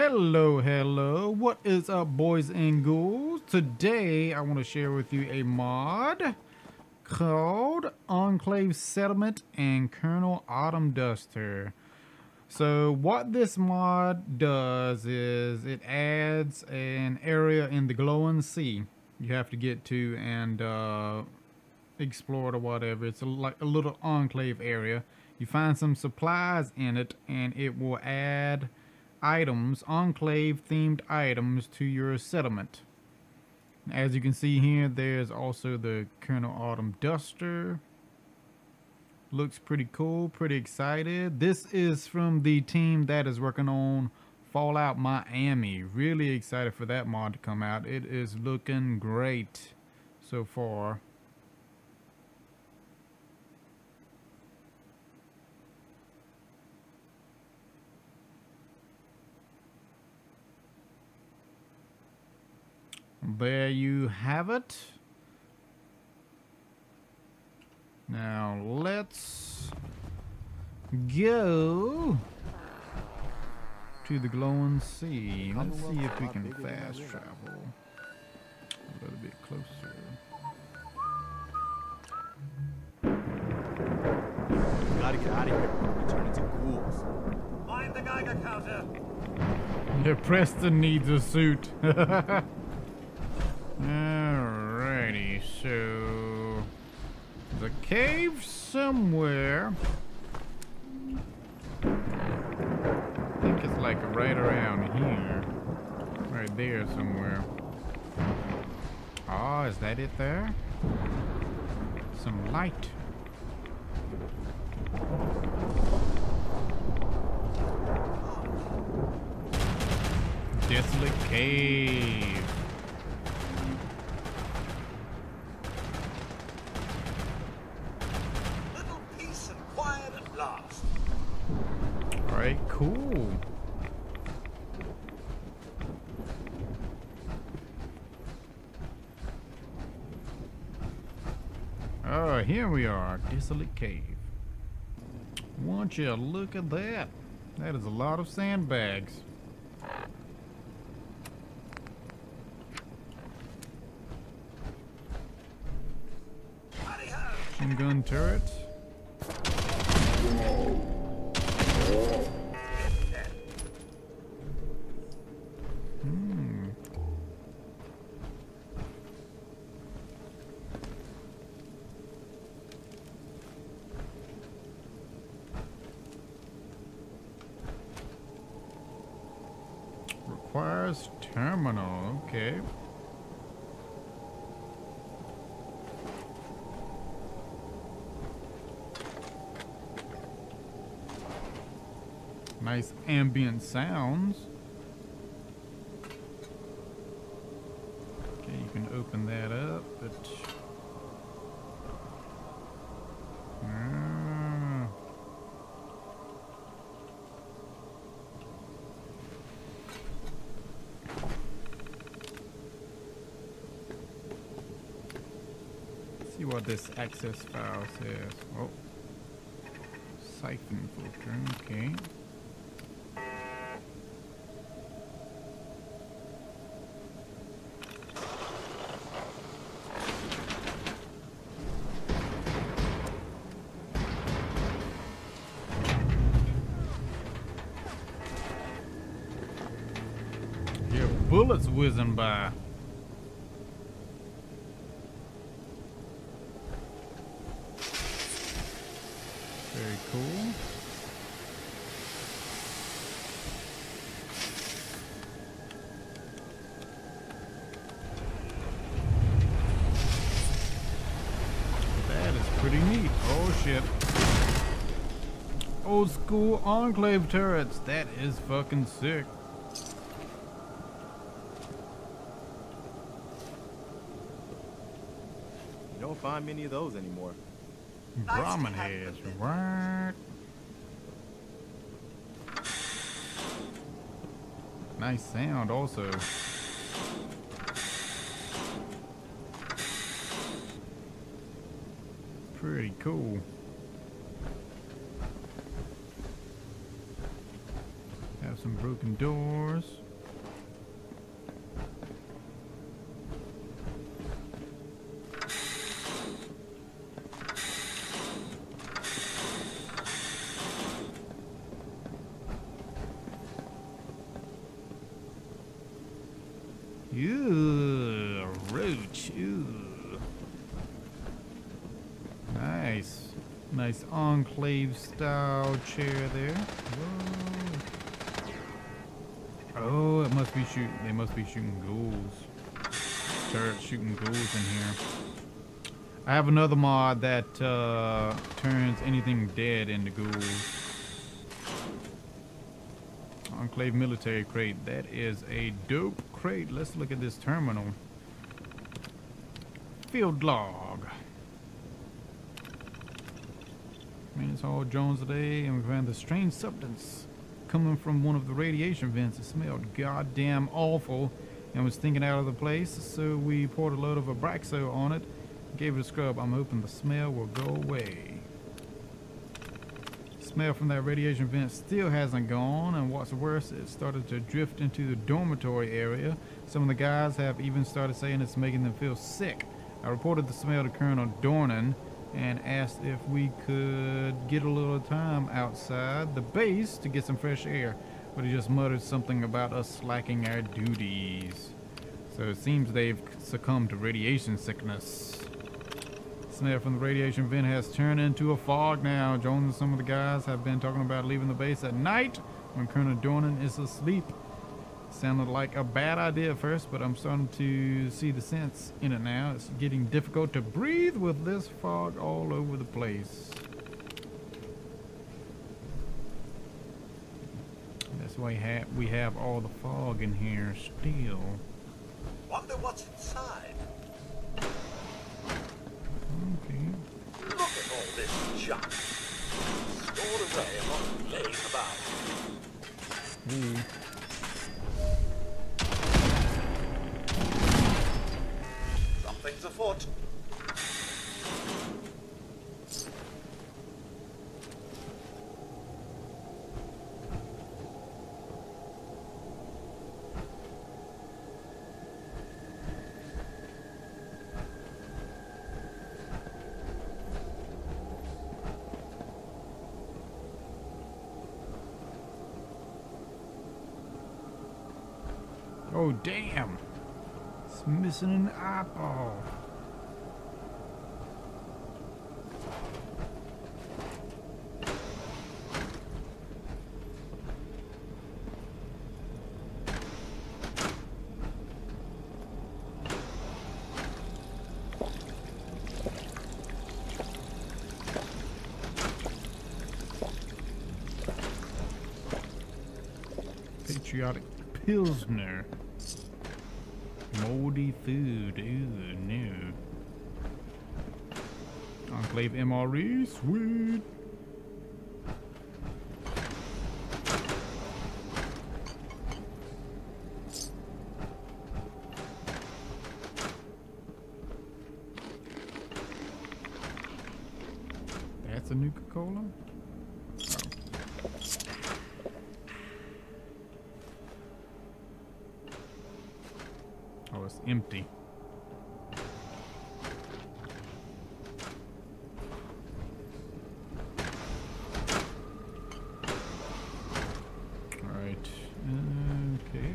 Hello, hello. What is up, boys and ghouls? Today, I want to share with you a mod called Enclave Settlement and Colonel Autumn Duster. So what this mod does is it adds an area in the glowing sea you have to get to and uh, explore it or whatever. It's a, like a little enclave area. You find some supplies in it and it will add items, enclave themed items to your settlement. As you can see here, there's also the Colonel Autumn Duster. Looks pretty cool, pretty excited. This is from the team that is working on Fallout Miami. Really excited for that mod to come out. It is looking great so far. There you have it. Now let's go to the glowing sea. Let's see if we can fast travel a little bit closer. Gotta get out of here before we turn into ghouls. Mind the Geiger counter. Yeah, Preston needs a suit. Alrighty, so the cave somewhere. I think it's like right around here. Right there somewhere. Oh, is that it there? Some light. Desolate cave. Little peace and quiet at last. Alright, cool. Here we are, Desolate Cave. Won't you look at that? That is a lot of sandbags. Machine gun turret. Hmm. Requires terminal, okay. Nice ambient sounds. Okay, you can open that up, but... Ah. Let's see what this access file says. Oh. Siphon filter, okay. Bullets whizzing by. Cool. That is pretty neat. Oh shit. Old school enclave turrets. That is fucking sick. You don't find many of those anymore. Brahmin heads. What? Nice sound also. Pretty cool. Have some broken doors. Nice. Enclave style chair there. Whoa. Oh, it must be shooting. They must be shooting ghouls. Start shooting ghouls in here. I have another mod that uh, turns anything dead into ghouls. Enclave military crate. That is a dope crate. Let's look at this terminal. Field log. Maintenance Hall Jones today, and we found a strange substance coming from one of the radiation vents. It smelled goddamn awful and was stinking out of the place, so we poured a load of Abraxo on it, gave it a scrub. I'm hoping the smell will go away. Smell from that radiation vent still hasn't gone, and what's worse, it started to drift into the dormitory area. Some of the guys have even started saying it's making them feel sick. I reported the smell to Colonel Dornan and asked if we could get a little time outside the base to get some fresh air, but he just muttered something about us slacking our duties. So it seems they've succumbed to radiation sickness. Smell from the radiation vent has turned into a fog now. Jones and some of the guys have been talking about leaving the base at night when Colonel Dornan is asleep. Sounded like a bad idea at first, but I'm starting to see the sense in it now. It's getting difficult to breathe with this fog all over the place. That's why we have all the fog in here still. Wonder what's inside. Okay. Look at all this junk. Stored away and not laying about. Ooh. Something's afoot. Oh damn! It's missing an eyeball. Patriotic Pilsner. Moldy food. Ooh, no. Enclave MRE. Sweet. That's a Nuka-Cola? Oh, it's empty. Alright. Okay.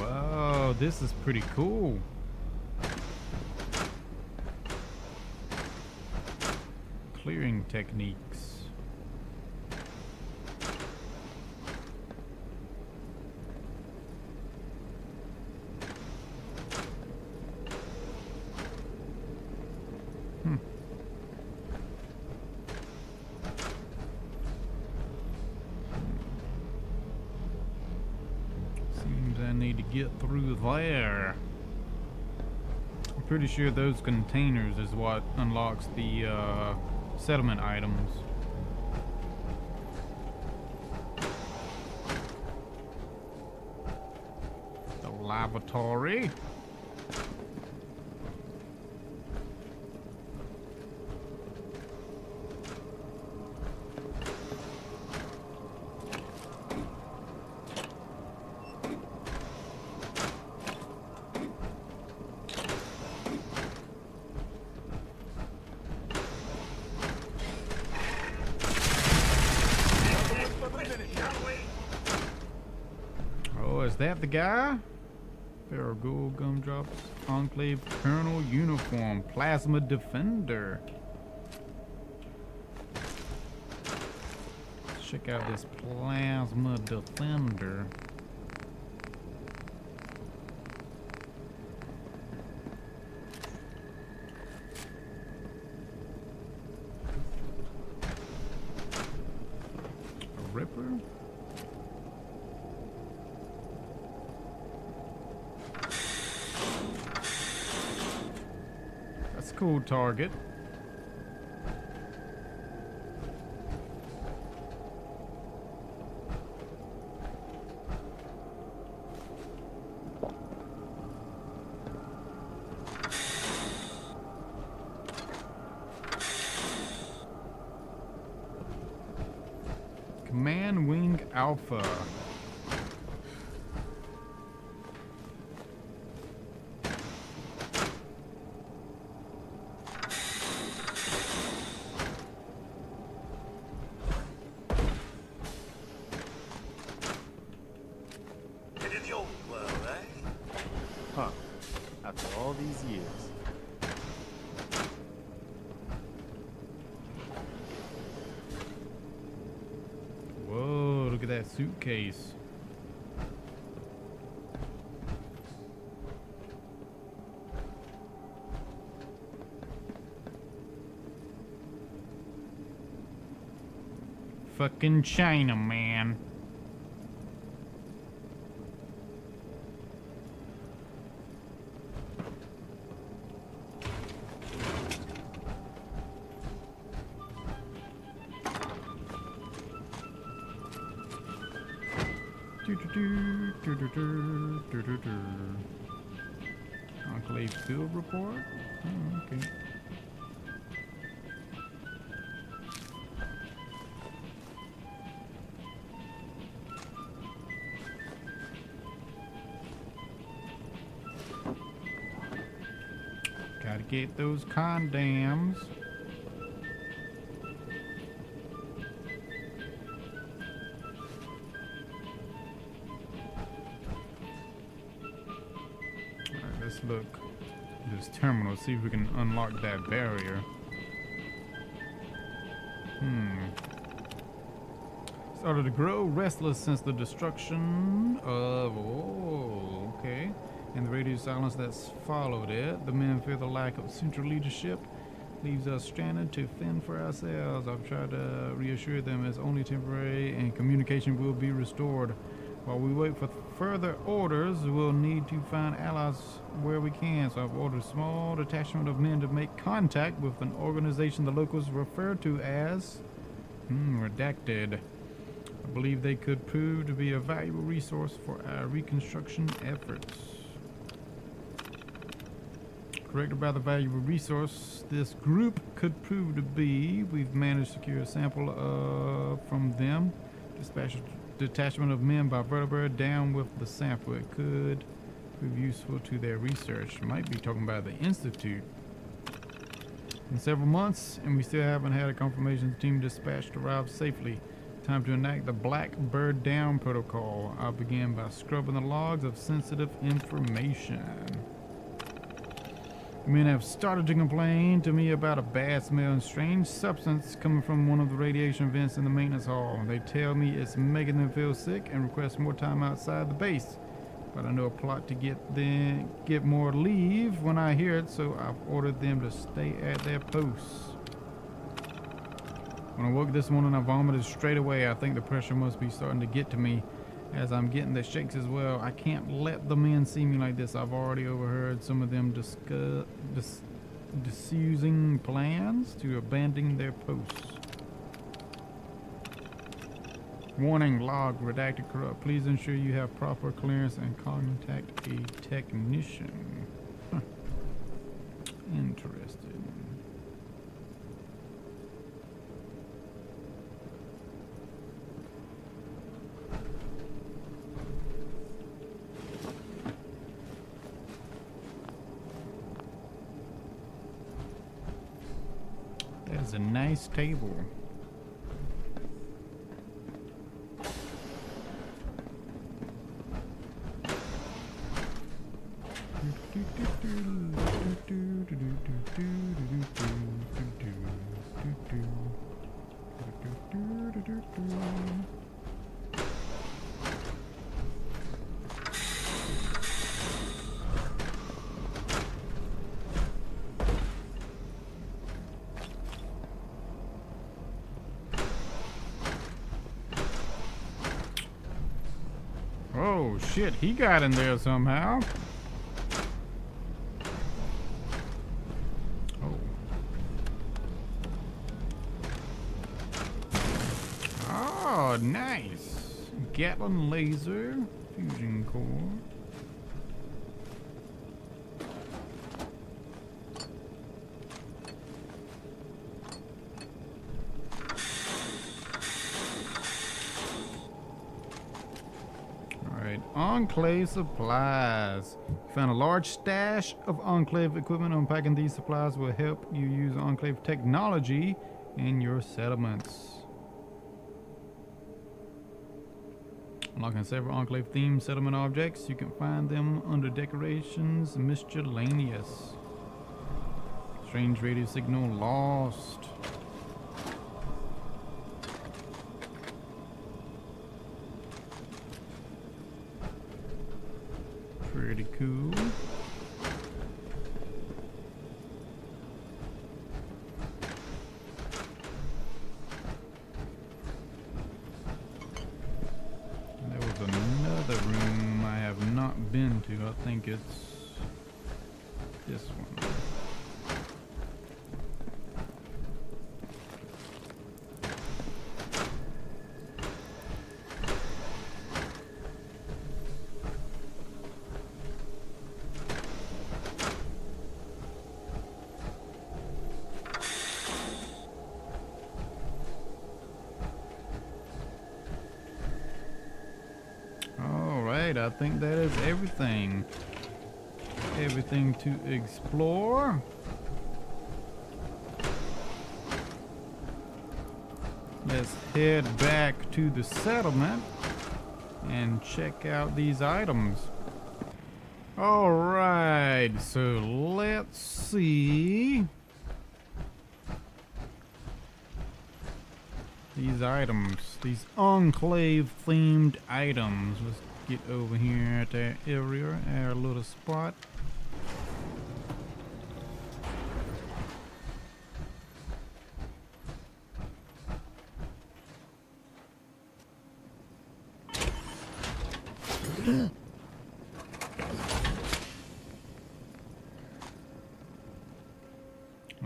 Wow, this is pretty cool. Clearing techniques. Seems I need to get through there. I'm pretty sure those containers is what unlocks the uh, settlement items. The lavatory. That the guy? Farragold Gumdrops Enclave Colonel Uniform Plasma Defender. Check out this Plasma Defender. A Ripper? That's a cool target. Command Wing Alpha. Get in the old world, eh? Huh. After all these years. Whoa, look at that suitcase. Fucking China, man. Enclave field report? Oh, okay. Gotta get those condoms. Let's look this terminal, see if we can unlock that barrier. Hmm. Started to grow restless since the destruction of. Oh, okay. And the radio silence that's followed it. The men fear the lack of central leadership leaves us stranded to fend for ourselves. I've tried to reassure them it's only temporary and communication will be restored. While we wait for further orders, we'll need to find allies where we can. So I've ordered a small detachment of men to make contact with an organization the locals refer to as hmm, Redacted. I believe they could prove to be a valuable resource for our reconstruction efforts. Correct about the valuable resource this group could prove to be. We've managed to secure a sample uh, from them. Dispatch detachment of men by vertibird down with the sample. It could prove useful to their research. Might be talking about the Institute. In several months, and we still haven't had a confirmation the team dispatched arrived safely. Time to enact the Black Bird Down protocol. I'll begin by scrubbing the logs of sensitive information. Men have started to complain to me about a bad smell and strange substance coming from one of the radiation vents in the maintenance hall. They tell me it's making them feel sick and request more time outside the base. But I know a plot to get them get more leave when I hear it, so I've ordered them to stay at their posts. When I woke this morning, I vomited straight away. I think the pressure must be starting to get to me as I'm getting the shakes as well. I can't let the men see me like this. I've already overheard some of them discuss dis, disusing plans to abandon their posts. Warning log redacted corrupt. Please ensure you have proper clearance and contact a technician. Interesting. A nice table. Oh shit, he got in there somehow. Oh. Oh, nice. Gatling laser, fusion core. Alright, Enclave supplies. Found a large stash of Enclave equipment. Unpacking these supplies will help you use Enclave technology in your settlements. Unlocking several Enclave themed settlement objects. You can find them under decorations miscellaneous. Strange radio signal lost. Pretty cool. There was another room I have not been to. I think it's this one. Alright, I think that is everything. Everything to explore. Let's head back to the settlement and check out these items. Alright, so let's see. These items, these enclave themed items. Let's get over here at our area, our little spot.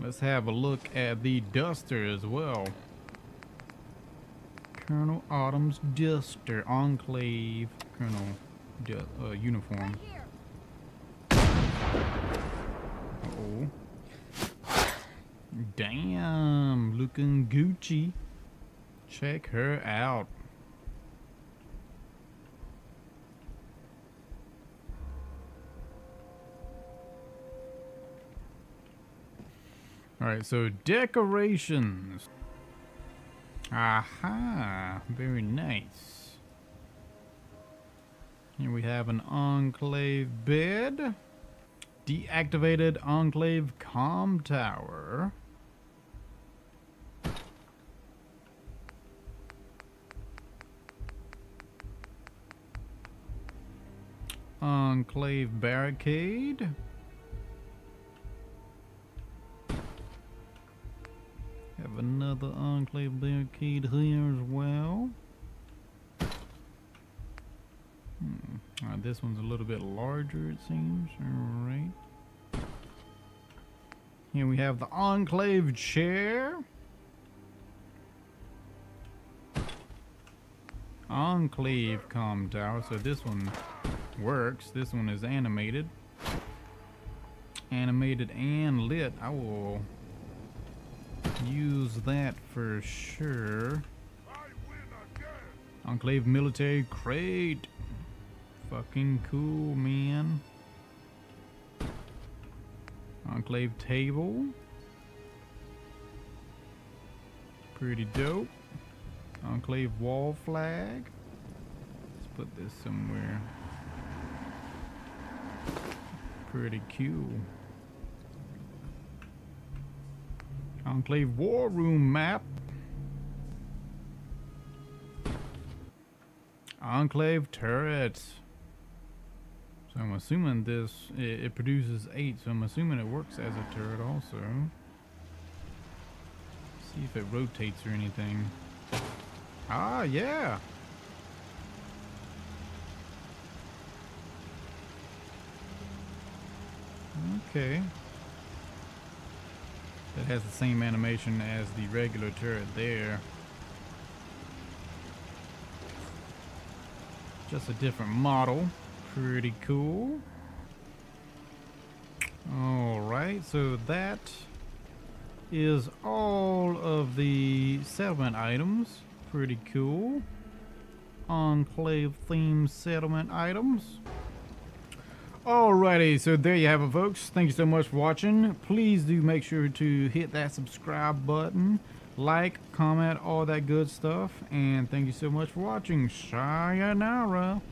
Let's have a look at the duster as well. Colonel Autumn's Duster Enclave Uh, uniform. oh. Damn, looking Gucci. Check her out. Alright, so decorations. Aha, very nice. Here we have an Enclave bed. Deactivated Enclave com tower. Enclave barricade. Have another Enclave barricade here as well. Uh, this one's a little bit larger, it seems. Alright. Here we have the Enclave chair. Enclave com tower. So this one works. This one is animated. Animated and lit. I will use that for sure. Enclave military crate. Fucking cool, man. Enclave table. Pretty dope. Enclave wall flag. Let's put this somewhere. Pretty cool. Enclave War Room map. Enclave turret. I'm assuming this, it, it produces eight, so I'm assuming it works as a turret also. See if it rotates or anything. Ah, yeah. Okay. That has the same animation as the regular turret there. Just a different model. Pretty cool. Alright, so that is all of the settlement items. Pretty cool. Enclave themed settlement items. Alrighty, so there you have it folks. Thank you so much for watching. Please do make sure to hit that subscribe button, like, comment, all that good stuff. And thank you so much for watching. Sayonara.